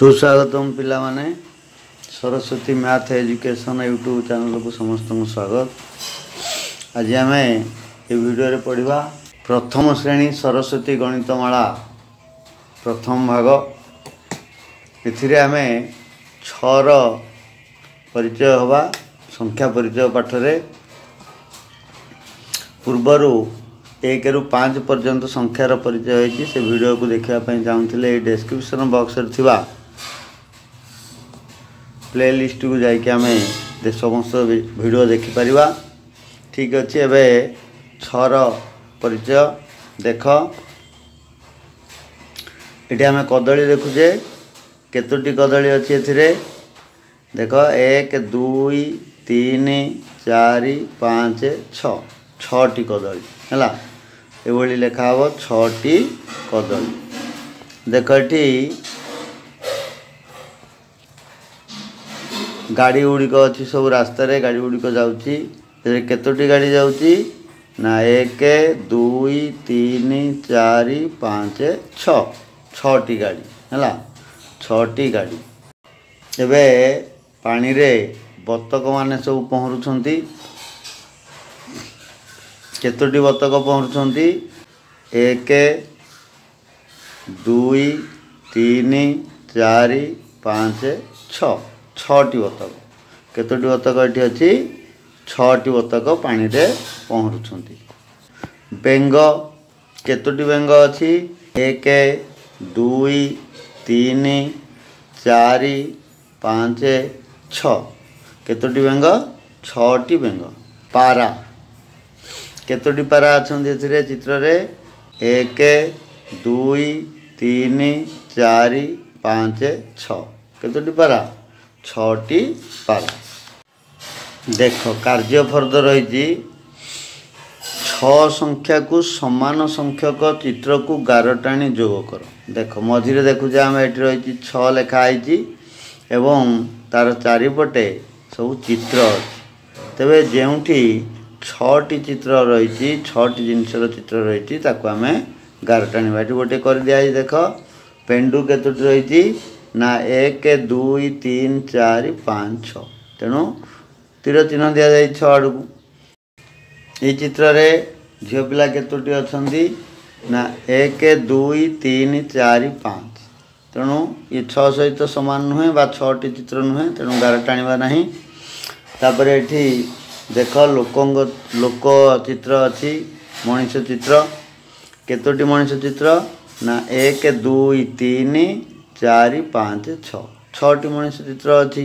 ସୁସ୍ୱାଗତମ ପିଲାମାନେ Saraswati math education YouTube ଚ୍ୟାନେଲକୁ ସମସ୍ତଙ୍କୁ ସ୍ୱାଗତ ଆଜି ଆମେ ଏ ଭିଡ଼ିଓରେ ପଢ଼ିବା ପ୍ରଥମ ଶ୍ରେଣୀ ସରସ୍ୱତୀ ଗଣିତମାଳା ପ୍ରଥମ ଭାଗ ଏଥିରେ ଆମେ ଛଅର ପରିଚୟ ହେବା ସଂଖ୍ୟା ପରିଚୟ ପାଠରେ ପୂର୍ବରୁ ଏକରୁ ପାଞ୍ଚ ପର୍ଯ୍ୟନ୍ତ ସଂଖ୍ୟାର ପରିଚୟ ହୋଇଛି ସେ ଭିଡ଼ିଓକୁ ଦେଖିବା ପାଇଁ ଚାହୁଁଥିଲେ ଏଇ ଡେସ୍କ୍ରିପସନ୍ ବକ୍ସରେ ଥିବା ପ୍ଲେ ଲିଷ୍ଟକୁ ଯାଇକି ଆମେ ସମସ୍ତ ଭିଡ଼ିଓ ଦେଖିପାରିବା ଠିକ୍ ଅଛି ଏବେ ଛଅର ପରିଚୟ ଦେଖ ଏଠି ଆମେ କଦଳୀ ଦେଖୁଛେ କେତୋଟି କଦଳୀ ଅଛି ଏଥିରେ ଦେଖ ଏକ ଦୁଇ ତିନି ଚାରି ପାଞ୍ଚ ଛଅ ଛଅଟି କଦଳୀ ହେଲା ଏଭଳି ଲେଖା ହେବ ଛଅଟି କଦଳୀ ଦେଖ ଏଠି ଗାଡ଼ି ଗୁଡ଼ିକ ଅଛି ସବୁ ରାସ୍ତାରେ ଗାଡ଼ି ଗୁଡ଼ିକ ଯାଉଛି ସେଥିରେ କେତୋଟି ଗାଡ଼ି ଯାଉଛି ନା ଏକ ଦୁଇ ତିନି ଚାରି ପାଞ୍ଚ ଛଅ ଛଅଟି ଗାଡ଼ି ହେଲା ଛଅଟି ଗାଡ଼ି ଏବେ ପାଣିରେ ବତକମାନେ ସବୁ ପହଁରୁଛନ୍ତି କେତୋଟି ବତକ ପହଁରୁଛନ୍ତି ଏକ ଦୁଇ ତିନି ଚାରି ପାଞ୍ଚ ଛଅ ଛଅଟି ବତକ କେତୋଟି ବତକ ଏଠି ଅଛି ଛଅଟି ବତକ ପାଣିରେ ପହଁରୁଛନ୍ତି ବେଙ୍ଗ କେତୋଟି ବେଙ୍ଗ ଅଛି ଏକ ଦୁଇ ତିନି ଚାରି ପାଞ୍ଚ ଛଅ କେତୋଟି ବେଙ୍ଗ ଛଅଟି ବେଙ୍ଗ ପାରା କେତୋଟି ପାରା ଅଛନ୍ତି ଏଥିରେ ଚିତ୍ରରେ ଏକ ଦୁଇ ତିନି ଚାରି ପାଞ୍ଚ ଛଅ କେତୋଟି ପାରା ଛଅଟି ପାଲା ଦେଖ କାର୍ଯ୍ୟଫର୍ଦ୍ଦ ରହିଛି ଛଅ ସଂଖ୍ୟାକୁ ସମାନ ସଂଖ୍ୟକ ଚିତ୍ରକୁ ଗାର ଟାଣି ଯୋଗ କର ଦେଖ ମଝିରେ ଦେଖୁଛେ ଆମେ ଏଠି ରହିଛି ଛଅ ଲେଖା ହେଇଛି ଏବଂ ତା'ର ଚାରିପଟେ ସବୁ ଚିତ୍ର ଅଛି ତେବେ ଯେଉଁଠି ଛଅଟି ଚିତ୍ର ରହିଛି ଛଅଟି ଜିନିଷର ଚିତ୍ର ରହିଛି ତାକୁ ଆମେ ଗାର ଟାଣିବା ଏଠି ଗୋଟେ କରିଦିଆ ଦେଖ ପେଣ୍ଡୁ କେତୋଟି ରହିଛି ना एक दुई तीन चार पाँच छ तेणु तीर चिन्ह दि जाए छड़ को चित्र रे झील पिला केतोटी अच्छा ना एक दुई तीन चार पाँच तेणु ये छ सहित सामान नुहे छटी चित्र नुहे तेणु गार टाण ना तापर ये देख लोक लोक चित्र अच्छी मनीष चित्र कतोटी मनीष चित्र ना एक दुई तीन ଚାରି ପାଞ୍ଚ ଛଅ ଛଅଟି ମଣିଷ ଚିତ୍ର ଅଛି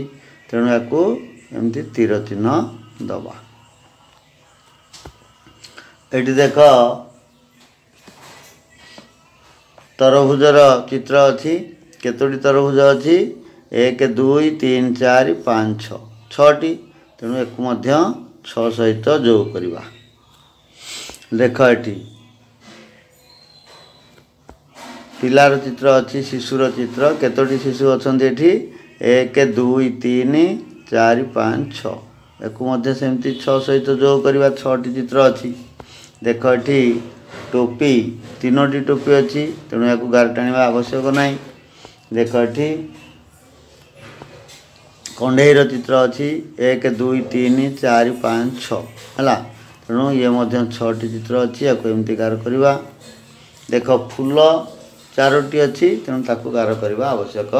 ତେଣୁ ଏହାକୁ ଏମିତି ତୀର ଚିହ୍ନ ଦେବା ଏଠି ଦେଖ ତରଭୁଜର ଚିତ୍ର ଅଛି କେତୋଟି ତରଭୁଜ ଅଛି ଏକ ଦୁଇ ତିନି ଚାରି ପାଞ୍ଚ ଛଅ ଛଅଟି ତେଣୁ ଏହାକୁ ମଧ୍ୟ ଛଅ ସହିତ ଯୋଗ କରିବା ଦେଖ ଏଠି ପିଲାର ଚିତ୍ର ଅଛି ଶିଶୁର ଚିତ୍ର କେତୋଟି ଶିଶୁ ଅଛନ୍ତି ଏଠି ଏକ ଦୁଇ ତିନି ଚାରି ପାଞ୍ଚ ଛଅ ୟାକୁ ମଧ୍ୟ ସେମିତି ଛଅ ସହିତ ଯୋଗ କରିବା ଛଅଟି ଚିତ୍ର ଅଛି ଦେଖ ଏଠି ଟୋପି ତିନୋଟି ଟୋପି ଅଛି ତେଣୁ ଏହାକୁ ଗାର ଟାଣିବା ଆବଶ୍ୟକ ନାହିଁ ଦେଖ ଏଠି କଣ୍ଢେଇର ଚିତ୍ର ଅଛି ଏକ ଦୁଇ ତିନି ଚାରି ପାଞ୍ଚ ଛଅ ହେଲା ତେଣୁ ଇଏ ମଧ୍ୟ ଛଅଟି ଚିତ୍ର ଅଛି ଏହାକୁ ଏମିତି ଗାର କରିବା ଦେଖ ଫୁଲ ଚାରୋଟି ଅଛି ତେଣୁ ତାକୁ ଗାର କରିବା ଆବଶ୍ୟକ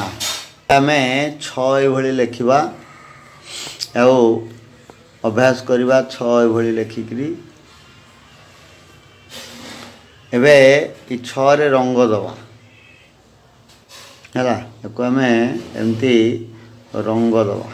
ନାହିଁ ଆମେ ଛଅ ଏଭଳି ଲେଖିବା ଆଉ ଅଭ୍ୟାସ କରିବା ଛଅ ଏଭଳି ଲେଖିକିରି ଏବେ ଏ ଛଅରେ ରଙ୍ଗ ଦେବା ହେଲା ତାକୁ ଆମେ ଏମିତି ରଙ୍ଗ ଦେବା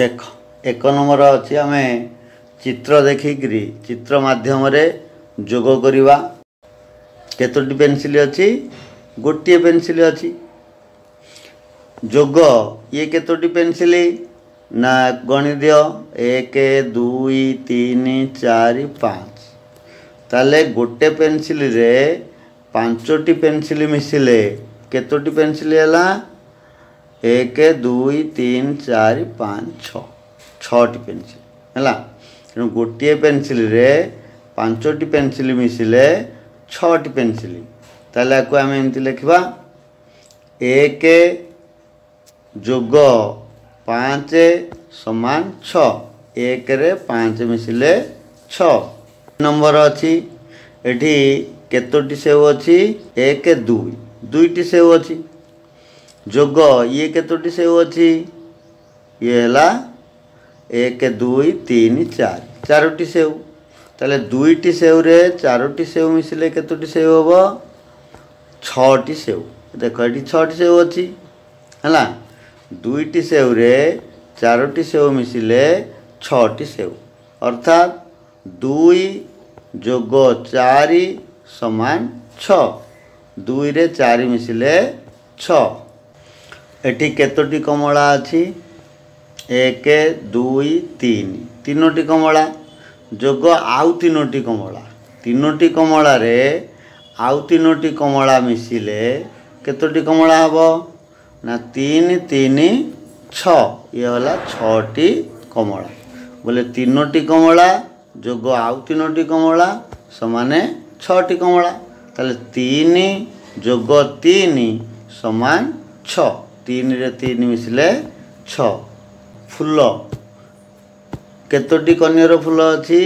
ଦେଖ ଏକ ନମ୍ବର ଅଛି ଆମେ ଚିତ୍ର ଦେଖିକିରି ଚିତ୍ର ମାଧ୍ୟମରେ ଯୋଗ କରିବା କେତୋଟି ପେନସିଲ୍ ଅଛି ଗୋଟିଏ ପେନସିଲ୍ ଅଛି ଯୋଗ ଇଏ କେତୋଟି ପେନସିଲ୍ ନା ଗଣିଦିଅ ଏକ ଦୁଇ ତିନି ଚାରି ପାଞ୍ଚ ତାହେଲେ ଗୋଟେ ପେନସିଲ୍ରେ ପାଞ୍ଚଟି ପେନସିଲ୍ ମିଶିଲେ କେତୋଟି ପେନସିଲ୍ ହେଲା ଏକ ଦୁଇ ତିନି ଚାରି ପାଞ୍ଚ ଛଅ ଛଅଟି ପେନସିଲ୍ ହେଲା ତେଣୁ ଗୋଟିଏ ପେନସିଲ୍ରେ ପାଞ୍ଚଟି ପେନସିଲ୍ ମିଶିଲେ ଛଅଟି ପେନସିଲ୍ ତାହେଲେ ଆକୁ ଆମେ ଏମିତି ଲେଖିବା ଏକ ଯୋଗ ପାଞ୍ଚ ସମାନ ଛଅ ଏକରେ ପାଞ୍ଚ ମିଶିଲେ ଛଅ ନମ୍ବର ଅଛି ଏଠି କେତୋଟି ସେଉ ଅଛି ଏକ ଦୁଇ ଦୁଇଟି ସେଉ ଅଛି जोग ये कतोटी से अच्छी ये एक दुई तीन चार चारोटी सेव ते दुईटी सेवरे चारोटी सेव मिसले कतोटी सेव हम छटी सेव देख ये छटी सेव अच्छी है दुईटी सेवरे चारोटी सेव मिसले छटी सेव अर्थात दुई जोग चार सामान छ दुई रे चार मिसले छ এটি কতটি কমলা আছে এক দুই তিন তিনোটি কমলা যোগ আউ তিনোটি কমলা তিনোটি কমলারে আউ তিনোটি কমলা মিশিলে কতটি কমলা হব না তিন তিন ছ ইয়ে হল ছটি কমলা বলে তিনোটি কমলা যোগ আউ তিনোটি কমলা সমানে ছটি কমলা তাহলে তিন যোগ তিন সমান ছ তিনিরে ତିନି ମିଶିଲେ ଛଅ ଫୁଲ କେତୋଟି କନ୍ୟାର ଫୁଲ ଅଛି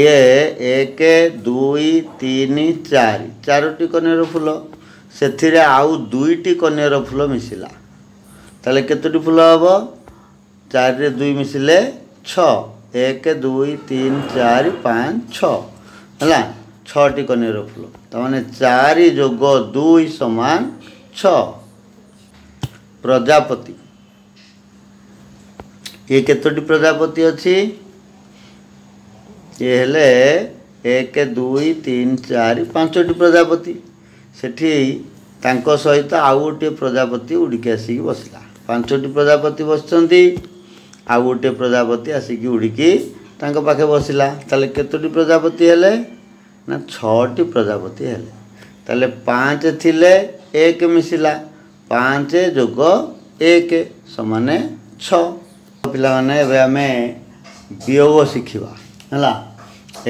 ଇଏ ଏକ ଦୁଇ ତିନି ଚାରି ଚାରୋଟି କନ୍ୟାର ଫୁଲ ସେଥିରେ ଆଉ ଦୁଇଟି କନ୍ୟାର ଫୁଲ ମିଶିଲା ତାହେଲେ କେତୋଟି ଫୁଲ ହେବ ଚାରିରେ ଦୁଇ ମିଶିଲେ ଛଅ ଏକ ଦୁଇ ତିନି ଚାରି ପାଞ୍ଚ ଛଅ ହେଲା ଛଅଟି କନ୍ୟାର ଫୁଲ ତାମାନେ ଚାରି ଯୋଗ ଦୁଇ ସମାନ ଛଅ प्रजापति ये कतोटी प्रजापति अच्छी ये एक दुई तीन चार पांचटी प्रजापति से सहित आउ गोटे प्रजापति उड़ी की आसिक बसला पांचटी प्रजापति बस आउ गोटे प्रजापति आसिक उड़ी पाखे बसला तेल कतोटी प्रजापति हेले ना छजापति हेले तेल पाँच थी एक मिसला ପାଞ୍ଚ ଯୋଗ ଏକ ସମାନ ଛଅ ପିଲାମାନେ ଏବେ ଆମେ ବିୟୋଗ ଶିଖିବା ହେଲା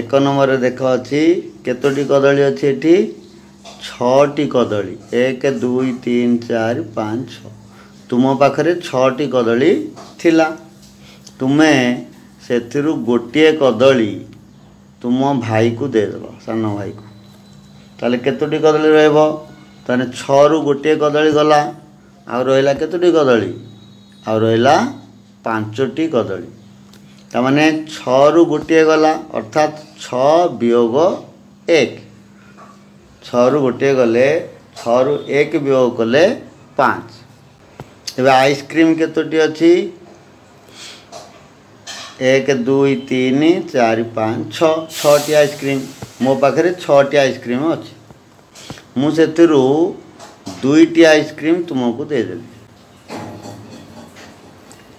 ଏକ ନମ୍ବରରେ ଦେଖ ଅଛି କେତୋଟି କଦଳୀ ଅଛି ଏଠି ଛଅଟି କଦଳୀ ଏକ ଦୁଇ ତିନି ଚାରି ପାଞ୍ଚ ଛଅ ତୁମ ପାଖରେ ଛଅଟି କଦଳୀ ଥିଲା ତୁମେ ସେଥିରୁ ଗୋଟିଏ କଦଳୀ ତୁମ ଭାଇକୁ ଦେଇଦେବ ସାନ ଭାଇକୁ ତାହେଲେ କେତୋଟି କଦଳୀ ରହିବ ତାହେଲେ ଛଅରୁ ଗୋଟିଏ କଦଳୀ ଗଲା ଆଉ ରହିଲା କେତୋଟି କଦଳୀ ଆଉ ରହିଲା ପାଞ୍ଚଟି କଦଳୀ ତାମାନେ ଛଅରୁ ଗୋଟିଏ ଗଲା ଅର୍ଥାତ୍ ଛଅ ବିୟୋଗ ଏକ ଛଅରୁ ଗୋଟିଏ ଗଲେ ଛଅରୁ ଏକ ବିୟୋଗ କଲେ ପାଞ୍ଚ ଏବେ ଆଇସ୍କ୍ରିମ୍ କେତୋଟି ଅଛି ଏକ ଦୁଇ ତିନି ଚାରି ପାଞ୍ଚ ଛଅ ଛଅଟି ଆଇସ୍କ୍ରିମ୍ ମୋ ପାଖରେ ଛଅଟି ଆଇସ୍କ୍ରିମ୍ ଅଛି ମୁଁ ସେଥିରୁ ଦୁଇଟି ଆଇସ୍କ୍ରିମ୍ ତୁମକୁ ଦେଇଦେବି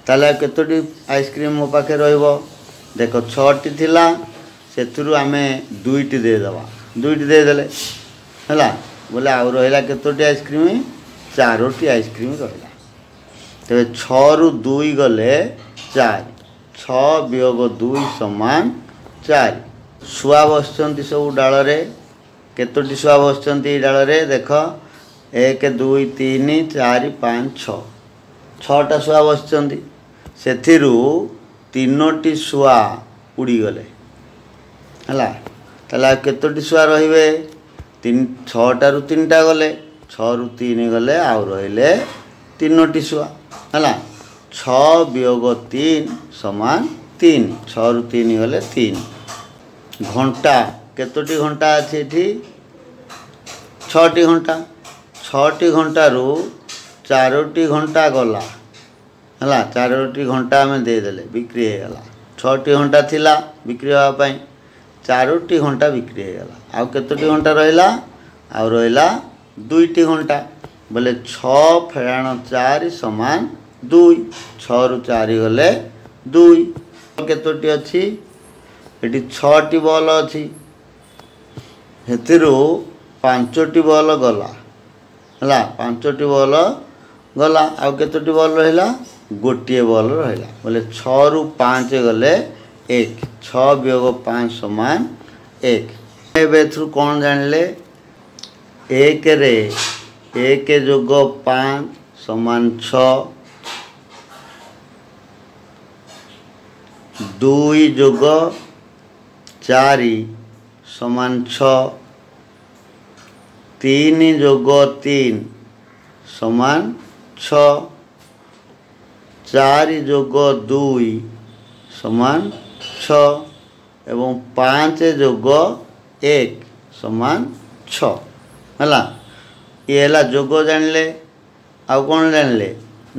ତାହେଲେ କେତୋଟି ଆଇସ୍କ୍ରିମ୍ ମୋ ପାଖରେ ରହିବ ଦେଖ ଛଅଟି ଥିଲା ସେଥିରୁ ଆମେ ଦୁଇଟି ଦେଇଦେବା ଦୁଇଟି ଦେଇଦେଲେ ହେଲା ବୋଲେ ଆଉ ରହିଲା କେତୋଟି ଆଇସ୍କ୍ରିମ୍ ଚାରୋଟି ଆଇସ୍କ୍ରିମ୍ ରହିଲା ତେବେ ଛଅରୁ ଦୁଇ ଗଲେ ଚାରି ଛଅ ବିୟୋଗ ଦୁଇ ସମାନ ଚାରି ଶୁଆ ବସିଛନ୍ତି ସବୁ ଡାଳରେ କେତୋଟି ଶୁଆ ବସିଛନ୍ତି ଏଇ ଡାଳରେ ଦେଖ ଏକ ଦୁଇ ତିନି ଚାରି ପାଞ୍ଚ ଛଅ ଛଅଟା ଶୁଆ ବସିଛନ୍ତି ସେଥିରୁ ତିନୋଟି ଶୁଆ ଉଡ଼ିଗଲେ ହେଲା ତାହେଲେ ଆଉ କେତୋଟି ଶୁଆ ରହିବେ ତିନି ଛଅଟାରୁ ତିନିଟା ଗଲେ ଛଅରୁ ତିନି ଗଲେ ଆଉ ରହିଲେ ତିନୋଟି ଶୁଆ ହେଲା ଛଅ ବିୟୋଗ ତିନି ସମାନ ତିନି ଛଅରୁ ତିନି ଗଲେ ତିନି ଘଣ୍ଟା କେତୋଟି ଘଣ୍ଟା ଅଛି ଏଠି ଛଅଟି ଘଣ୍ଟା ଛଅଟି ଘଣ୍ଟାରୁ ଚାରୋଟି ଘଣ୍ଟା ଗଲା ହେଲା ଚାରୋଟି ଘଣ୍ଟା ଆମେ ଦେଇଦେଲେ ବିକ୍ରି ହେଇଗଲା ଛଅଟି ଘଣ୍ଟା ଥିଲା ବିକ୍ରି ହେବା ପାଇଁ ଚାରୋଟି ଘଣ୍ଟା ବିକ୍ରି ହେଇଗଲା ଆଉ କେତୋଟି ଘଣ୍ଟା ରହିଲା ଆଉ ରହିଲା ଦୁଇଟି ଘଣ୍ଟା ବୋଲେ ଛଅ ଫେରାଣ ଚାରି ସମାନ ଦୁଇ ଛଅରୁ ଚାରି ଗଲେ ଦୁଇ କେତୋଟି ଅଛି ଏଠି ଛଅଟି ବଲ୍ ଅଛି ସେଥିରୁ ପାଞ୍ଚଟି ବଲ୍ ଗଲା ହେଲା ପାଞ୍ଚଟି ବଲ୍ ଗଲା ଆଉ କେତୋଟି ବଲ୍ ରହିଲା ଗୋଟିଏ ବଲ୍ ରହିଲା ବୋଲେ ଛଅରୁ ପାଞ୍ଚ ଗଲେ ଏକ ଛଅ ବିୟୋଗ ପାଞ୍ଚ ସମାନ ଏକ ଏବେ ଏଥିରୁ କ'ଣ ଜାଣିଲେ ଏକରେ ଏକ ଯୋଗ ପାଞ୍ଚ ସମାନ ଛଅ ଦୁଇ ଯୋଗ ଚାରି সমান 6 3 + 3 = 6 4 + 2 = 6 এবং 5 + 1 = 6 হলা এলা যোগো জানলে আৰু কোন জানলে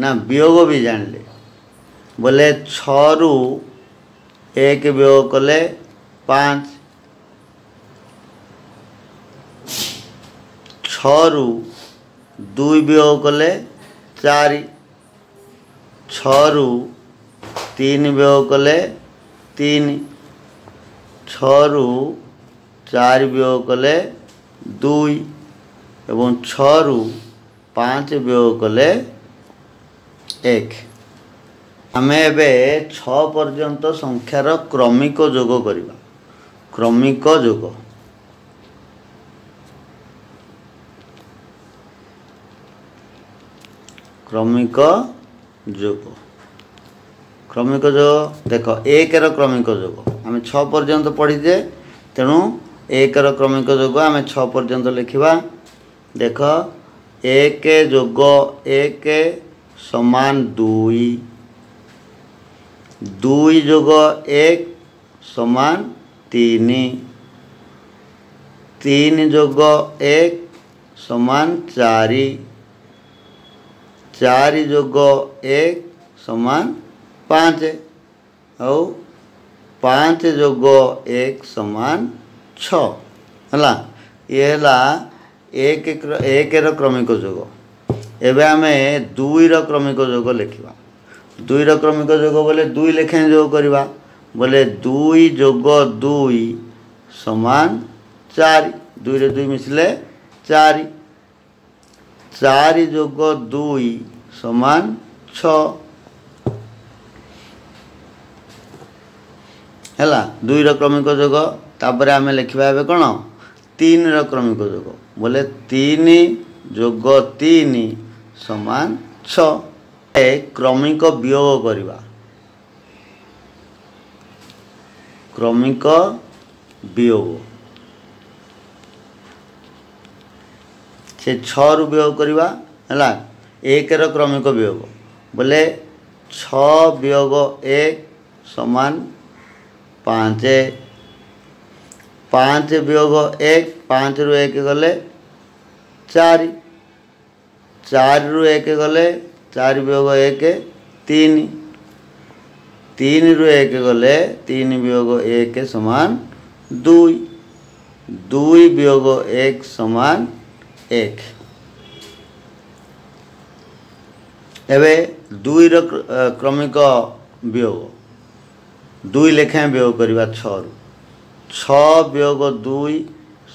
না বিয়োগো বি জানলে বলে 6 ৰ 1 বিয়োগলে 5 ଛଅରୁ ଦୁଇ ବିୟୋଗ କଲେ ଚାରି ଛଅରୁ ତିନି ବିୟୋଗ କଲେ ତିନି ଛଅରୁ ଚାରି ବିୟୋଗ କଲେ ଦୁଇ ଏବଂ ଛଅରୁ ପାଞ୍ଚ ବିୟୋଗ କଲେ ଏକ ଆମେ ଏବେ ଛଅ ପର୍ଯ୍ୟନ୍ତ ସଂଖ୍ୟାର କ୍ରମିକ ଯୋଗ କରିବା କ୍ରମିକ ଯୋଗ ক্রমিক যোগ ক্রমিক যোগ দেখ একর ক্রমিক যোগ আমি ছ পর্যন্ত পড়িছে তেণু একর ক্রমিক যোগ আমি ছ পর্যন্ত লিখিবা দেখ এক যোগ এক সমান দুই দুই যোগ এক সমান তিন তিন যোগ এক সমান চারি चार जोग एक सामान पांच हो पाँच जोग एक सामान छाला ये हला एक एक एक क्रमिक जोग एवं आम दुईर क्रमिक जोग लिखा दुईर क्रमिक जोग बोले दुई लेखाएं जो करवा बोले दुई जोग दुई सामान चार दुई रुई मिसले चार चार जोग दुई समान छ हला दुई रमिक जोग तापर आम लिखा एवं कौन तीन रमिक जोग बोले तीन जोग तीन सामान छ क्रमिक वियोग क्रमिक वियोग से छु वियोग एक क्रमिक वियोग बोले छयोग एक सामान पाँच पाँच वियोग एक पाँच रु एक गले चार चार रु एक गले चार वियोग एक तीन तीन रु एक गले तीन वियोग एक सामान दुई दुई वियोग एक सामान एक एवं दुई रमिक वियोग दुई लेखाएं वियोग करवा छु छयोग दुई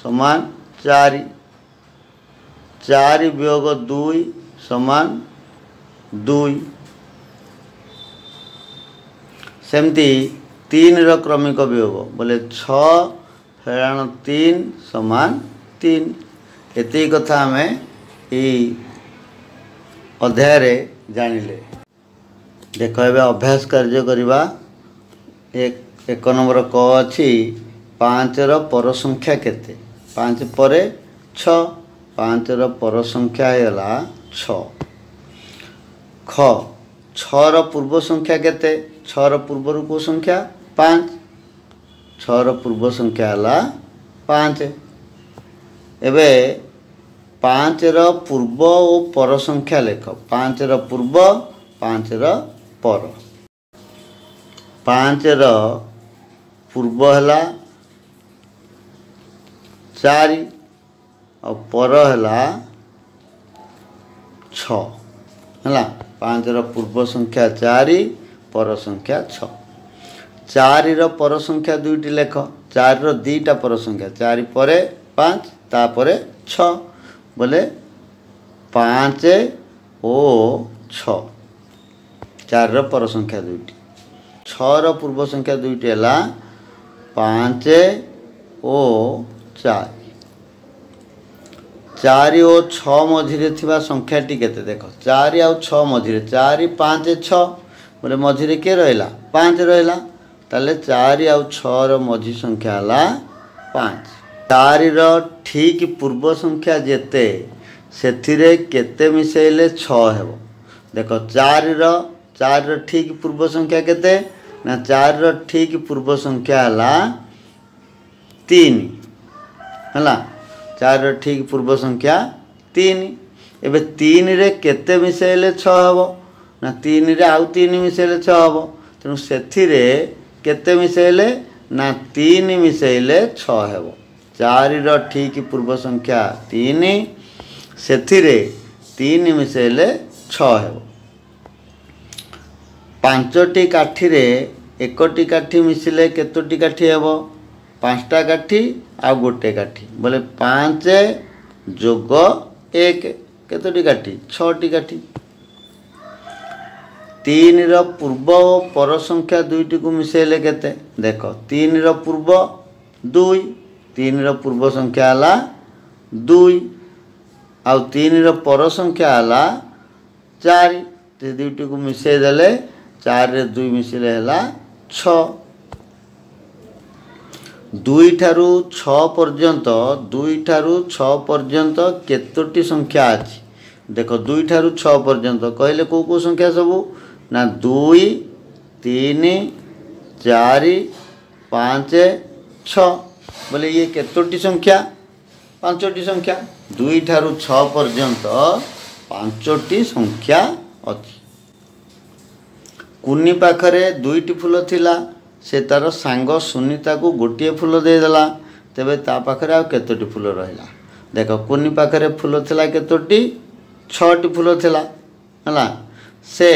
सामान चार चार वियोग दुई सामान दुई सेमती तीन रमिक वियोग बोले छाण तीन सामान तीन ये कथा आम अध्याय ଜାଣିଲେ ଦେଖ ଏବେ ଅଭ୍ୟାସ କାର୍ଯ୍ୟ କରିବା ଏକ ନମ୍ବର କ ଅଛି ପାଞ୍ଚର ପର ସଂଖ୍ୟା କେତେ ପାଞ୍ଚ ପରେ ଛଅ ପାଞ୍ଚର ପର ସଂଖ୍ୟା ହେଲା ଛଅ ଖ ଛଅର ପୂର୍ବ ସଂଖ୍ୟା କେତେ ଛଅର ପୂର୍ବରୁ କେଉଁ ସଂଖ୍ୟା ପାଞ୍ଚ ଛଅର ପୂର୍ବ ସଂଖ୍ୟା ହେଲା ପାଞ୍ଚ ଏବେ ପାଞ୍ଚର ପୂର୍ବ ଓ ପର ସଂଖ୍ୟା ଲେଖ ପାଞ୍ଚର ପୂର୍ବ ପାଞ୍ଚର ପର ପାଞ୍ଚର ପୂର୍ବ ହେଲା ଚାରି ଆଉ ପର ହେଲା ଛଅ ହେଲା ପାଞ୍ଚର ପୂର୍ବ ସଂଖ୍ୟା ଚାରି ପର ସଂଖ୍ୟା ଛଅ ଚାରିର ପର ସଂଖ୍ୟା ଦୁଇଟି ଲେଖ ଚାରିର ଦୁଇଟା ପର ସଂଖ୍ୟା ଚାରି ପରେ ପାଞ୍ଚ ତାପରେ ଛଅ बोले पाँच ओ छार पर संख्या दुईट छर पूर्व संख्या दुईट है पाँच ओ चार चार ओ संख्या संख्याटी के देख चार छ मझे चार पाँच छ बोले मझे किए रहा पाँच रहा चार आ छर मझी संख्या है पाँच तारीर ठीक पूर्व संख्या जिते से केते मिसेले छह देख चार चार ठीक पूर्व संख्या के चार ठीक पूर्व संख्या है चार ठीक पूर्व संख्या तीन एवं तीन रे केते मिसेले छब ना तीन रे आउ तीन मिसेले छब तेणु से केते मिसेले ना तीन मिसेले छह ଚାରିର ଠିକ୍ ପୂର୍ବ ସଂଖ୍ୟା ତିନି ସେଥିରେ ତିନି ମିଶାଇଲେ ଛଅ ହେବ ପାଞ୍ଚଟି କାଠିରେ ଏକଟି କାଠି ମିଶିଲେ କେତୋଟି କାଠି ହେବ ପାଞ୍ଚଟା କାଠି ଆଉ ଗୋଟେ କାଠି ବୋଲେ ପାଞ୍ଚ ଯୋଗ ଏକ କେତୋଟି କାଠି ଛଅଟି କାଠି ତିନିର ପୂର୍ବ ଓ ପର ସଂଖ୍ୟା ଦୁଇଟିକୁ ମିଶାଇଲେ କେତେ ଦେଖ ତିନିର ପୂର୍ବ ଦୁଇ ତିନିର ପୂର୍ବ ସଂଖ୍ୟା ହେଲା ଦୁଇ ଆଉ ତିନିର ପର ସଂଖ୍ୟା ହେଲା ଚାରି ସେ ଦୁଇଟିକୁ ମିଶାଇ ଦେଲେ ଚାରିରେ ଦୁଇ ମିଶିଲେ ହେଲା ଛଅ ଦୁଇଠାରୁ ଛଅ ପର୍ଯ୍ୟନ୍ତ ଦୁଇଠାରୁ ଛଅ ପର୍ଯ୍ୟନ୍ତ କେତୋଟି ସଂଖ୍ୟା ଅଛି ଦେଖ ଦୁଇଠାରୁ ଛଅ ପର୍ଯ୍ୟନ୍ତ କହିଲେ କେଉଁ କେଉଁ ସଂଖ୍ୟା ସବୁ ନା ଦୁଇ ତିନି ଚାରି ପାଞ୍ଚ ଛଅ ବୋଲେ ଇଏ କେତୋଟି ସଂଖ୍ୟା ପାଞ୍ଚଟି ସଂଖ୍ୟା ଦୁଇଠାରୁ ଛଅ ପର୍ଯ୍ୟନ୍ତ ପାଞ୍ଚଟି ସଂଖ୍ୟା ଅଛି କୁନି ପାଖରେ ଦୁଇଟି ଫୁଲ ଥିଲା ସେ ତା'ର ସାଙ୍ଗ ସୁନିତାକୁ ଗୋଟିଏ ଫୁଲ ଦେଇଦେଲା ତେବେ ତା ପାଖରେ ଆଉ କେତୋଟି ଫୁଲ ରହିଲା ଦେଖ କୁନି ପାଖରେ ଫୁଲ ଥିଲା କେତୋଟି ଛଅଟି ଫୁଲ ଥିଲା ହେଲା ସେ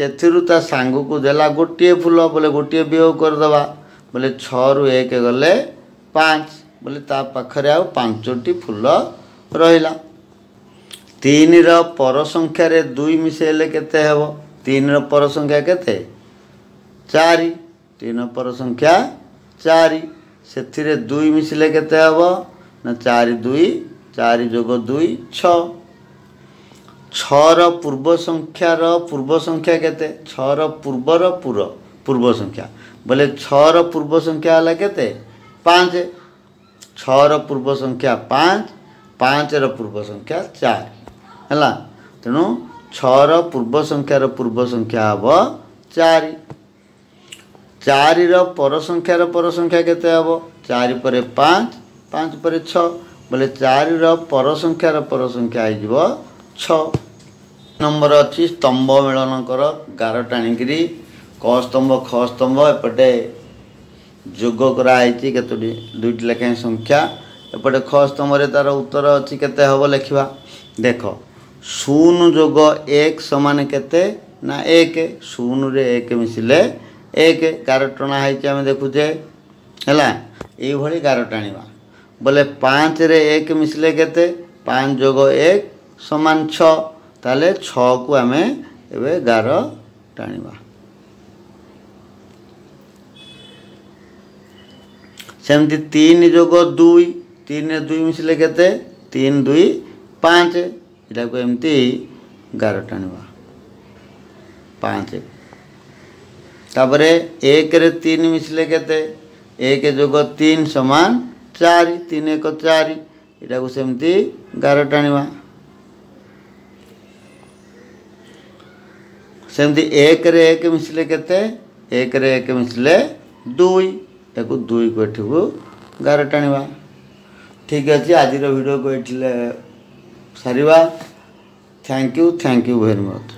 ସେଥିରୁ ତା ସାଙ୍ଗକୁ ଦେଲା ଗୋଟିଏ ଫୁଲ ବୋଲେ ଗୋଟିଏ ବିୟୋଗ କରିଦେବା ବୋଲେ ଛଅରୁ ଏକ ଗଲେ पाँच बोले ताखे आँचटी फुल रहा तीन रर संख्यार दुई मिसेले केन रर संख्या के चार तीन पर संख्या चार से दुई मिसले के चार दुई चार जोग दुई छ पूर्व संख्यार पूर्व संख्या के पूर्वर पूर्व संख्या बोले छूर्व संख्या है पाँच पूर्व संख्या पाँच पाँच रूर्व संख्या चार है तेणु छर पूर्व संख्यार पूर्व संख्या हम चार चार पर संख्यार पर संख्या के चार पर पाँच पाँच पर छे चार पर संख्यार पर संख्या हो नंबर अच्छी स्तंभ मेलन कर गार टाणी क स्तंभ ख स्तंभ एपटे যোগ করা হয়েছি কেতোটি দুইটি লেখাঁ সংখ্যা এপটে খ স্তম্ভরে তার উত্তর অছি কেতে হব লেখিবা দেখ শূন্য যোগ এক সমান কেতে না এক শূন্যরে এক মিশিলে এক গার টଣା ହେଇଛି ଆମେ ଦେଖୁଛେ ହେଲା ଏଇଭଳି ଗାର ଟାଣିବା ବୋଲେ ପାଞ୍ଚରେ ଏକ ମିଶିଲେ କେତେ ପାଞ୍ଚ ଯୋଗ ଏକ ସମାନ ଛଅ ତାହେଲେ ଛଅକୁ ଆମେ ଏବେ ଗାର ଟାଣିବା सेमती तीन जोग दुई तीन दुई मिसले केन दुई पाँच इटा को एमती गार टाण पाँच तापर एक तीन मिसले केते एक जोग तीन सामान चार तीन एक चार इटा को सेमती गार टाण सेमती एक मिसले के एक मिसले दुई या दुई गाणं ठीक आहे आज भिड कुठले sir thank you thank you very much